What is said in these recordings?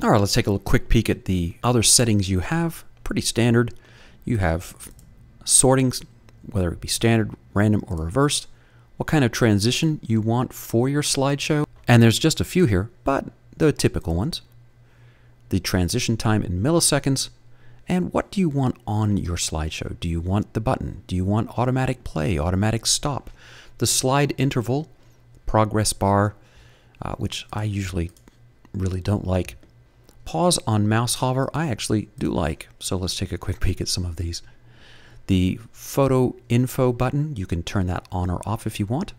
All right, let's take a quick peek at the other settings you have. Pretty standard. You have sorting, whether it be standard, random, or reversed, what kind of transition you want for your slideshow, and there's just a few here, but the typical ones. The transition time in milliseconds, and what do you want on your slideshow? Do you want the button? Do you want automatic play, automatic stop? The slide interval, progress bar, uh, which I usually really don't like. Pause on mouse hover, I actually do like. So let's take a quick peek at some of these. The photo info button, you can turn that on or off if you want.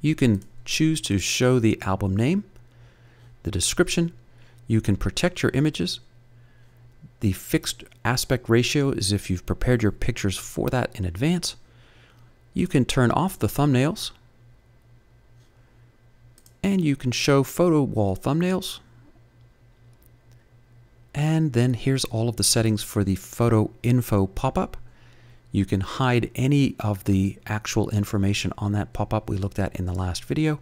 You can choose to show the album name, the description. You can protect your images. The fixed aspect ratio is if you've prepared your pictures for that in advance. You can turn off the thumbnails. And you can show photo wall thumbnails. And then here's all of the settings for the photo info pop-up. You can hide any of the actual information on that pop-up we looked at in the last video.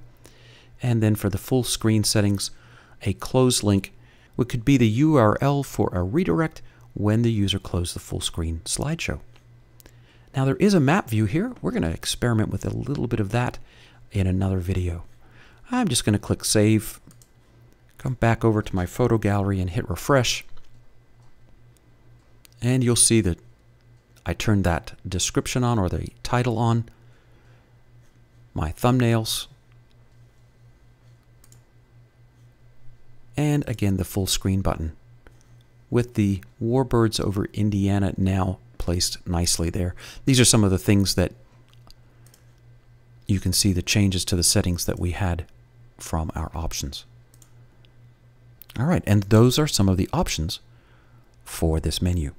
And then for the full screen settings, a close link, which could be the URL for a redirect when the user closed the full screen slideshow. Now there is a map view here. We're going to experiment with a little bit of that in another video. I'm just going to click Save, come back over to my photo gallery and hit refresh. And you'll see that I turned that description on or the title on, my thumbnails, and again the full screen button with the Warbirds over Indiana now placed nicely there. These are some of the things that you can see the changes to the settings that we had from our options. All right, and those are some of the options for this menu.